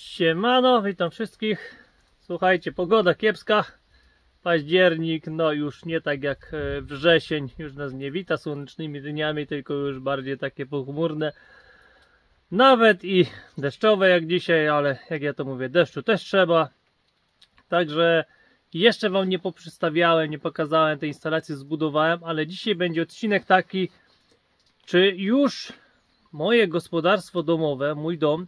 Siemano, witam wszystkich. Słuchajcie, pogoda kiepska. Październik, no już nie tak jak e, wrzesień, już nas nie wita słonecznymi dniami, tylko już bardziej takie pochmurne. Nawet i deszczowe jak dzisiaj, ale jak ja to mówię, deszczu też trzeba. Także jeszcze Wam nie poprzestawiałem, nie pokazałem tej instalacji, zbudowałem, ale dzisiaj będzie odcinek taki, czy już moje gospodarstwo domowe, mój dom,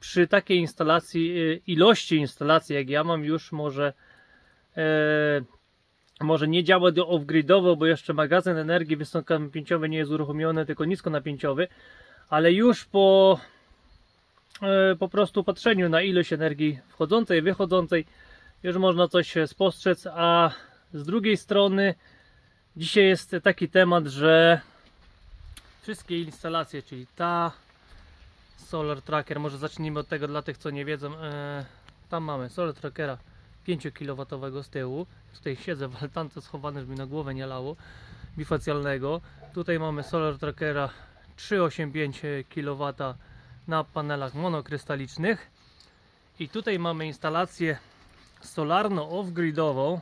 przy takiej instalacji, y, ilości instalacji jak ja mam już może e, może nie działa do off-gridowo, bo jeszcze magazyn energii wysokonapięciowy nie jest uruchomiony, tylko niskonapięciowy, ale już po e, po prostu patrzeniu na ilość energii wchodzącej, wychodzącej już można coś spostrzec, a z drugiej strony dzisiaj jest taki temat, że wszystkie instalacje, czyli ta Solar Tracker, może zacznijmy od tego dla tych co nie wiedzą, e, tam mamy Solar Trackera 5 kW z tyłu, tutaj siedzę w altance schowany, żeby mi na głowę nie lało, bifacjalnego, tutaj mamy Solar Trackera 385 kW na panelach monokrystalicznych. I tutaj mamy instalację solarno-off-gridową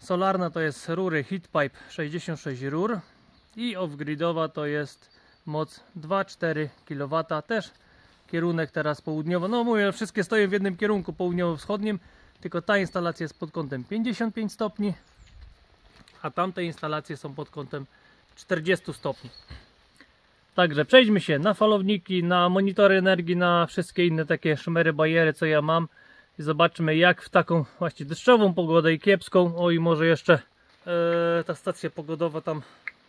solarna to jest rury Heatpipe 66 rur i off-gridowa to jest moc 2,4 kW też kierunek teraz południowo. No mówię wszystkie stoją w jednym kierunku południowo-wschodnim tylko ta instalacja jest pod kątem 55 stopni a tamte instalacje są pod kątem 40 stopni. Także przejdźmy się na falowniki, na monitory energii, na wszystkie inne takie szmery, bariery, co ja mam i zobaczmy jak w taką właśnie deszczową pogodę i kiepską, o i może jeszcze e, ta stacja pogodowa tam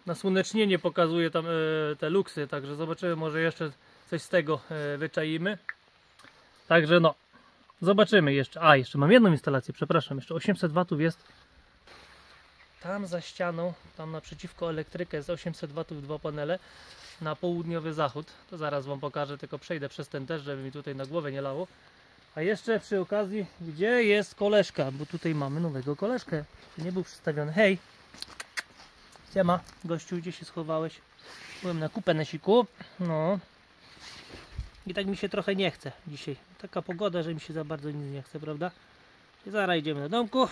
na słonecznienie pokazuje tam e, te luksy, także zobaczymy może jeszcze coś z tego e, wyczaimy. Także no, zobaczymy jeszcze. A, jeszcze mam jedną instalację, przepraszam, jeszcze 800 watów jest. Tam za ścianą, tam naprzeciwko elektrykę jest 800 watów dwa panele na południowy zachód. To zaraz Wam pokażę, tylko przejdę przez ten też, żeby mi tutaj na głowę nie lało. A jeszcze przy okazji, gdzie jest koleżka? Bo tutaj mamy nowego koleżkę. Nie był przedstawiony. Hej! Siema, gościu, gdzie się schowałeś? Byłem na kupę na siku. No. I tak mi się trochę nie chce dzisiaj. Taka pogoda, że mi się za bardzo nic nie chce, prawda? I zaraz idziemy do domku.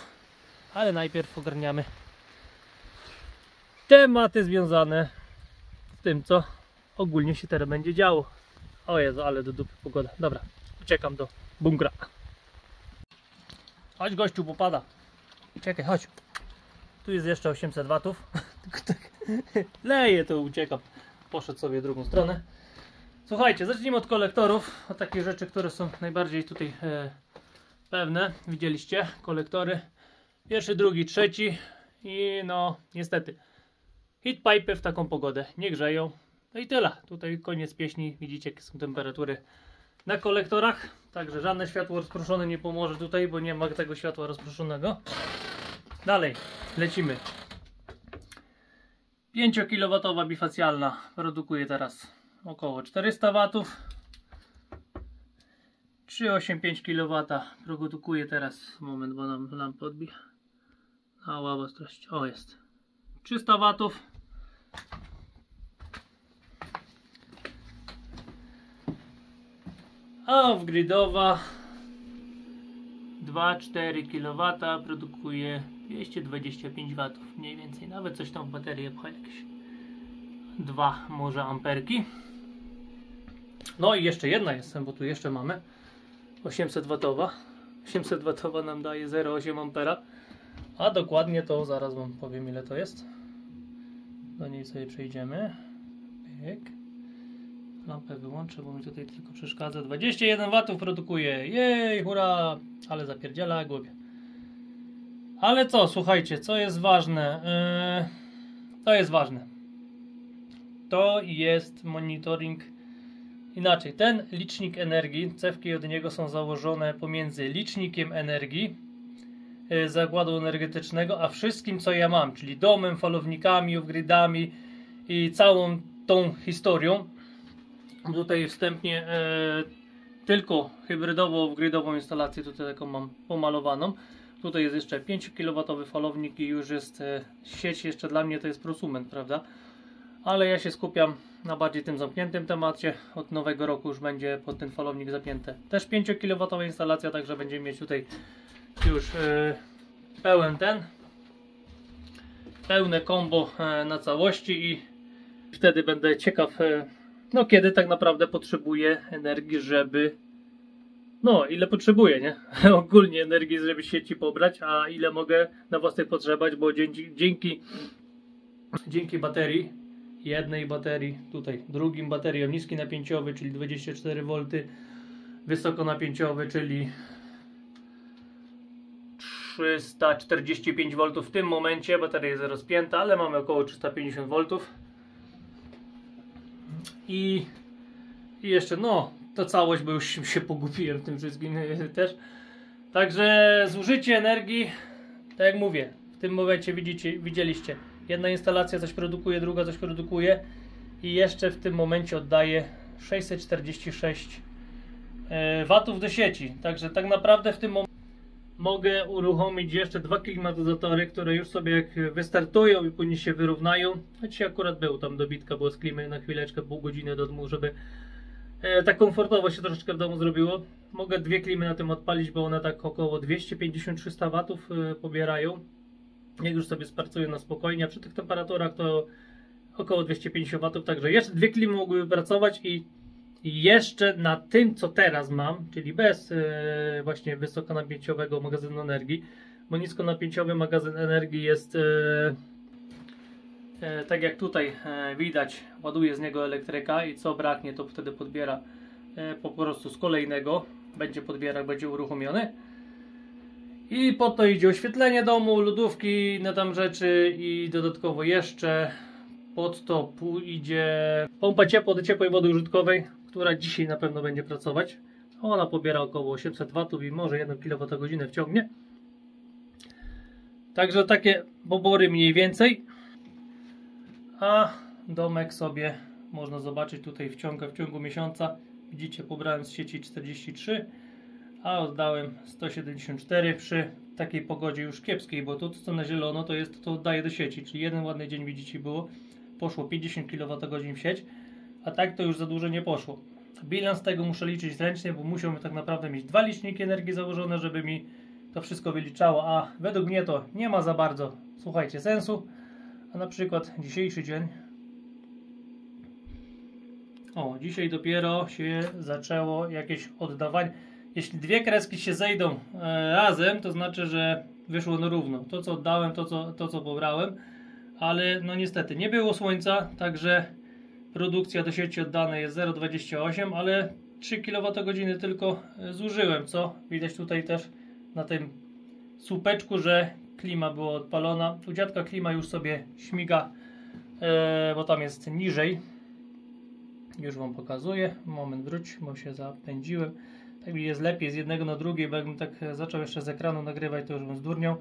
Ale najpierw ogarniamy tematy związane z tym, co ogólnie się teraz będzie działo. O Jezu, ale do dupy pogoda. Dobra, uciekam do bunkra. Chodź gościu, popada. Czekaj, chodź. Tu jest jeszcze 800 watów. Tylko tak leje, to uciekam. Poszedł sobie drugą stronę. Słuchajcie, zacznijmy od kolektorów. Od takich rzeczy, które są najbardziej tutaj e, pewne. Widzieliście kolektory. Pierwszy, drugi, trzeci. I no, niestety. Heatpipe w taką pogodę nie grzeją. No i tyle. Tutaj koniec pieśni. Widzicie, jakie są temperatury na kolektorach. Także żadne światło rozproszone nie pomoże tutaj, bo nie ma tego światła rozproszonego. Dalej, lecimy. 5 kW bifacjalna produkuje teraz około 400 W. 385 kW produkuje teraz, moment, bo nam lampę odbija. A łaba ostrość, o jest. 300 W. A off-gridowa 2-4 kW produkuje 225 W mniej więcej, nawet coś tam w baterię pcha jakieś 2 może amperki no i jeszcze jedna jest, bo tu jeszcze mamy 800 W 800 W nam daje 0,8 ampera a dokładnie to zaraz wam powiem ile to jest do niej sobie przejdziemy Pyk lampę wyłączę, bo mi tutaj tylko przeszkadza. 21 W produkuje. Jej, hura! Ale zapierdziela głupie. Ale co, słuchajcie, co jest ważne? Yy, to jest ważne. To jest monitoring inaczej. Ten licznik energii, cewki od niego są założone pomiędzy licznikiem energii yy, zakładu energetycznego, a wszystkim co ja mam, czyli domem, falownikami, gridami i całą tą historią Tutaj wstępnie e, tylko hybrydowo-gridową instalację tutaj taką mam pomalowaną. Tutaj jest jeszcze 5 kW falownik i już jest e, sieć jeszcze dla mnie to jest prosument, prawda? Ale ja się skupiam na bardziej tym zamkniętym temacie. Od nowego roku już będzie pod ten falownik zapięte. Też 5 kW instalacja, także będziemy mieć tutaj już e, pełen ten pełne kombo e, na całości i wtedy będę ciekaw no kiedy tak naprawdę potrzebuję energii, żeby no ile potrzebuję, nie? Ogólnie energii, żeby sieci pobrać, a ile mogę na własnych potrzebach, bo dzięki, dzięki dzięki baterii jednej baterii, tutaj drugim niski napięciowy, czyli 24 V, wysokonapięciowy, czyli 345 V w tym momencie, bateria jest rozpięta, ale mamy około 350 V i, i jeszcze no, to całość, bo już się pogubiłem w tym wszystkim też także zużycie energii tak jak mówię, w tym momencie widzicie, widzieliście jedna instalacja coś produkuje, druga coś produkuje i jeszcze w tym momencie oddaje 646 e, watów do sieci. Także tak naprawdę w tym momencie mogę uruchomić jeszcze dwa klimatyzatory, które już sobie jak wystartują i później się wyrównają. Dzisiaj akurat był tam dobitka, było z klimy na chwileczkę, pół godziny do domu, żeby tak komfortowo się troszeczkę w domu zrobiło. Mogę dwie klimy na tym odpalić, bo one tak około 250-300 watów e, pobierają jak już sobie spracuję na spokojnie, a przy tych temperaturach to około 250 W, także jeszcze dwie klimy mogłyby pracować i jeszcze na tym, co teraz mam, czyli bez e, właśnie wysokonapięciowego magazynu energii, bo niskonapięciowy magazyn energii jest e, e, tak jak tutaj e, widać, ładuje z niego elektryka i co braknie, to wtedy podbiera e, po prostu z kolejnego, będzie podbierał, będzie uruchomiony. I po to idzie oświetlenie domu, lodówki, inne tam rzeczy i dodatkowo jeszcze pod to idzie pompa ciepła do ciepłej wody użytkowej, która dzisiaj na pewno będzie pracować. Ona pobiera około 800 W i może 1 kWh wciągnie. Także takie pobory mniej więcej. A domek sobie można zobaczyć tutaj wciąga w ciągu miesiąca. Widzicie, pobrałem z sieci 43 a oddałem 174 przy takiej pogodzie już kiepskiej, bo to co na zielono to jest to oddaje do sieci, czyli jeden ładny dzień widzicie było, poszło 50 kWh w sieć, a tak to już za dużo nie poszło. Bilans tego muszę liczyć ręcznie, bo musiałbym tak naprawdę mieć dwa liczniki energii założone, żeby mi to wszystko wyliczało, a według mnie to nie ma za bardzo, słuchajcie, sensu. A na przykład dzisiejszy dzień. O, dzisiaj dopiero się zaczęło jakieś oddawanie. Jeśli dwie kreski się zejdą e, razem, to znaczy, że wyszło no równo. To co oddałem, to co, to co pobrałem, ale no niestety nie było słońca, także produkcja do sieci oddana jest 0,28, ale 3 kWh tylko e, zużyłem, co widać tutaj też na tym słupeczku, że klima była odpalona. U dziadka klima już sobie śmiga, e, bo tam jest niżej. Już Wam pokazuję. Moment, wróć, bo się zapędziłem. Tak mi jest lepiej z jednego na drugie, bo jakbym tak zaczął jeszcze z ekranu nagrywać, to już bym zdurniał.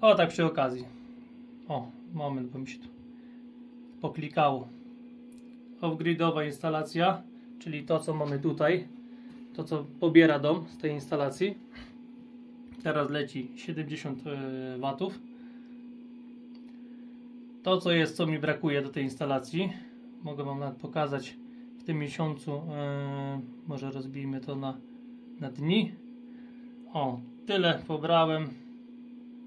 O, tak przy okazji. O, moment, bo mi się tu poklikało. Off-gridowa instalacja, czyli to, co mamy tutaj. To, co pobiera dom z tej instalacji. Teraz leci 70 e, watów. To, co jest, co mi brakuje do tej instalacji, mogę Wam nawet pokazać w tym miesiącu. Yy, może rozbijmy to na na dni. O, tyle pobrałem.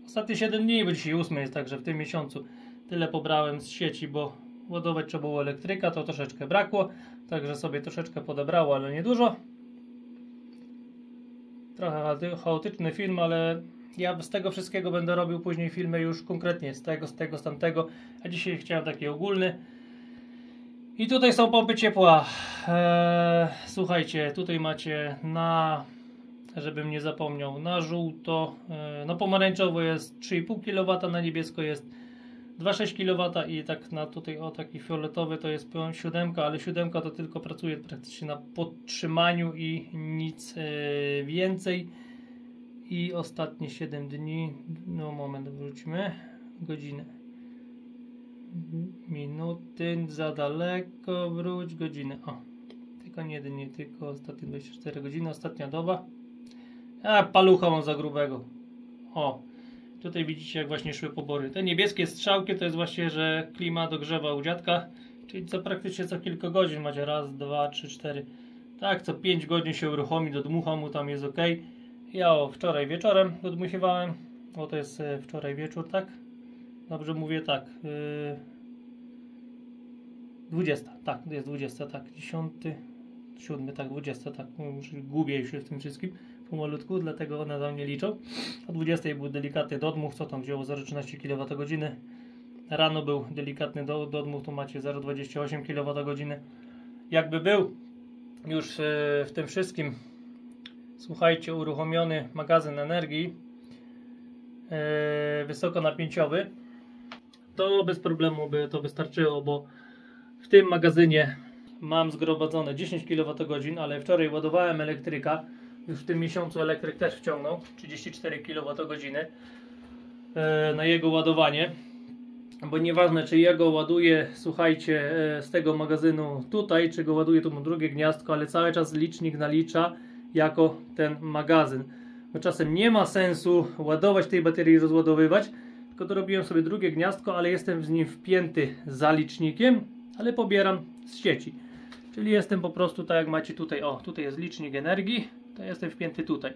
Ostatnie 7 dni, bo dzisiaj 8 jest, także w tym miesiącu tyle pobrałem z sieci, bo ładować trzeba było elektryka, to troszeczkę brakło, także sobie troszeczkę podebrało, ale nie dużo. Trochę chaotyczny film, ale ja z tego wszystkiego będę robił później filmy już konkretnie z tego, z tego, z tamtego, a dzisiaj chciałem taki ogólny. I tutaj są pompy ciepła. Eee, słuchajcie, tutaj macie na, żebym nie zapomniał, na żółto, e, no pomarańczowo jest 3,5 kW, na niebiesko jest 2,6 kW i tak na tutaj o taki fioletowy to jest 7, ale 7 to tylko pracuje praktycznie na podtrzymaniu i nic e, więcej. I ostatnie 7 dni, no moment, wróćmy, godzinę minuty, za daleko, wróć, godziny. O, tylko nie nie tylko ostatnie 24 godziny, ostatnia doba. A, palucha mam za grubego. O, tutaj widzicie jak właśnie szły pobory. Te niebieskie strzałki to jest właśnie, że klima dogrzewa u dziadka, Czyli co praktycznie co kilka godzin macie raz, dwa, trzy, cztery. Tak, co 5 godzin się uruchomi, dodmucha mu, tam jest ok. Ja o, wczoraj wieczorem dodmuchiwałem, bo to jest e, wczoraj wieczór, tak? Dobrze mówię, tak. Yy... 20, tak, jest 20, tak. 10, 7, tak, 20, tak. Już gubię się w tym wszystkim pomalutku, dlatego one za mnie liczą. O 20 był delikatny dodmuch, co tam wzięło 0,13 kWh. Rano był delikatny do, dodmuch, tu macie 0,28 kWh. Jakby był już e, w tym wszystkim, słuchajcie, uruchomiony magazyn energii e, wysokonapięciowy, to bez problemu by to wystarczyło, bo w tym magazynie mam zgromadzone 10 kWh, ale wczoraj ładowałem elektryka. Już w tym miesiącu elektryk też wciągnął 34 kWh e, na jego ładowanie. Bo nieważne, czy ja go ładuję, słuchajcie, e, z tego magazynu tutaj, czy go ładuję tu drugie gniazdko, ale cały czas licznik nalicza jako ten magazyn. Bo czasem nie ma sensu ładować tej baterii i rozładowywać, tylko dorobiłem sobie drugie gniazdko, ale jestem z nim wpięty zalicznikiem ale pobieram z sieci. Czyli jestem po prostu tak jak macie tutaj, o tutaj jest licznik energii, to jestem wpięty tutaj.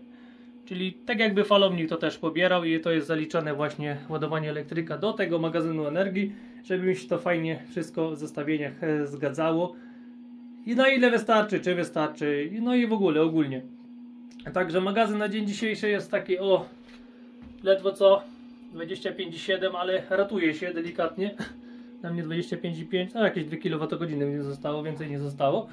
Czyli tak jakby falownik to też pobierał i to jest zaliczone właśnie ładowanie elektryka do tego magazynu energii, żeby mi się to fajnie wszystko w zestawieniach e, zgadzało. I na ile wystarczy, czy wystarczy, no i w ogóle ogólnie. Także magazyn na dzień dzisiejszy jest taki o ledwo co 25,7, ale ratuje się delikatnie na mnie 25,5, no jakieś 2 kWh nie zostało, więcej nie zostało.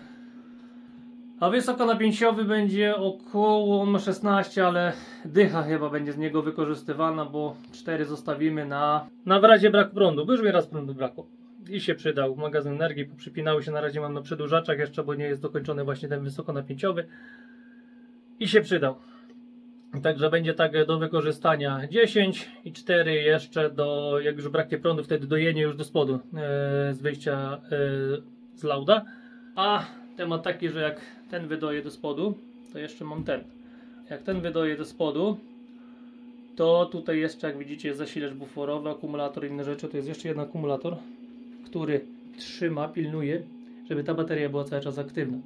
A wysokonapięciowy będzie około no 16, ale dycha chyba będzie z niego wykorzystywana, bo 4 zostawimy na, na w razie braku prądu, bo już mi raz prądu brakło. I się przydał magazyn energii, przypinały się na razie mam na przedłużaczach jeszcze, bo nie jest dokończony właśnie ten wysokonapięciowy. I się przydał. Także będzie tak do wykorzystania 10 i 4 jeszcze do, jak już braknie prądu, wtedy dojenie już do spodu e, z wyjścia e, z lauda. A temat taki, że jak ten wydoje do spodu, to jeszcze mam ten. Jak ten wydoje do spodu, to tutaj jeszcze, jak widzicie, jest zasilacz buforowy, akumulator i inne rzeczy. To jest jeszcze jeden akumulator, który trzyma, pilnuje, żeby ta bateria była cały czas aktywna.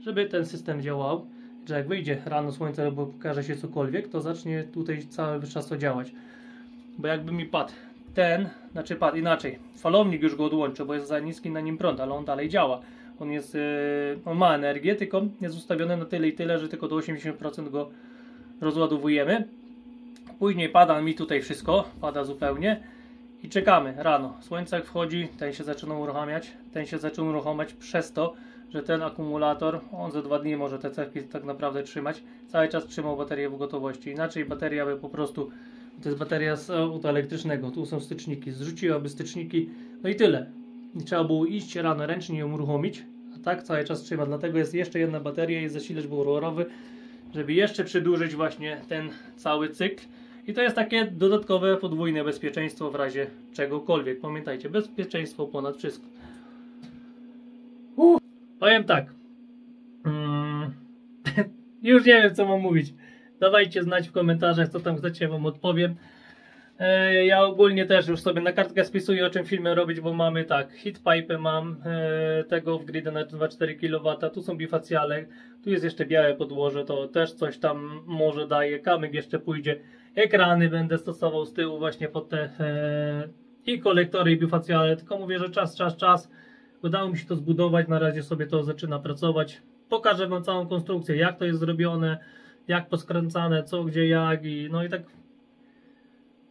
Żeby ten system działał że jak wyjdzie rano słońce albo pokaże się cokolwiek, to zacznie tutaj cały czas to działać. Bo jakby mi padł ten, znaczy padł inaczej, falownik już go odłączył, bo jest za niski na nim prąd, ale on dalej działa. On jest, yy, on ma energię, tylko jest ustawiony na tyle i tyle, że tylko do 80% go rozładowujemy. Później pada mi tutaj wszystko, pada zupełnie i czekamy rano. Słońce jak wchodzi, ten się zaczyna uruchamiać, ten się zaczyna uruchamiać przez to, że ten akumulator, on za dwa dni może te cewki tak naprawdę trzymać, cały czas trzymał baterię w gotowości. Inaczej bateria by po prostu, to jest bateria z auta elektrycznego, tu są styczniki, zrzuciłaby styczniki, no i tyle. I trzeba było iść rano ręcznie ją uruchomić, a tak cały czas trzyma. Dlatego jest jeszcze jedna bateria, jest zasilacz rorowy, żeby jeszcze przedłużyć właśnie ten cały cykl. I to jest takie dodatkowe, podwójne bezpieczeństwo w razie czegokolwiek. Pamiętajcie, bezpieczeństwo ponad wszystko. Powiem tak. Mm, już nie wiem, co mam mówić. Dawajcie znać w komentarzach, co tam chcecie, wam odpowiem. E, ja ogólnie też już sobie na kartkę spisuję, o czym filmy robić, bo mamy tak, hitpipe mam, e, tego w gridy na 2,4 kW, tu są bifacjale, tu jest jeszcze białe podłoże, to też coś tam może daje, kamyk jeszcze pójdzie, ekrany będę stosował z tyłu właśnie pod te e, i kolektory i bifacjale, tylko mówię, że czas, czas, czas, Udało mi się to zbudować, na razie sobie to zaczyna pracować. Pokażę Wam całą konstrukcję, jak to jest zrobione, jak poskręcane, co, gdzie, jak i no i tak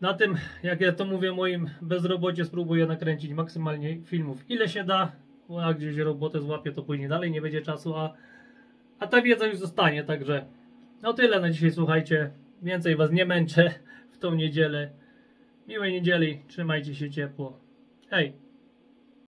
na tym, jak ja to mówię, moim bezrobocie spróbuję nakręcić maksymalnie filmów, ile się da, a gdzieś robotę złapię, to później dalej nie będzie czasu, a, a ta wiedza już zostanie, także no tyle na dzisiaj, słuchajcie, więcej Was nie męczę w tą niedzielę. Miłej niedzieli, trzymajcie się ciepło. Hej!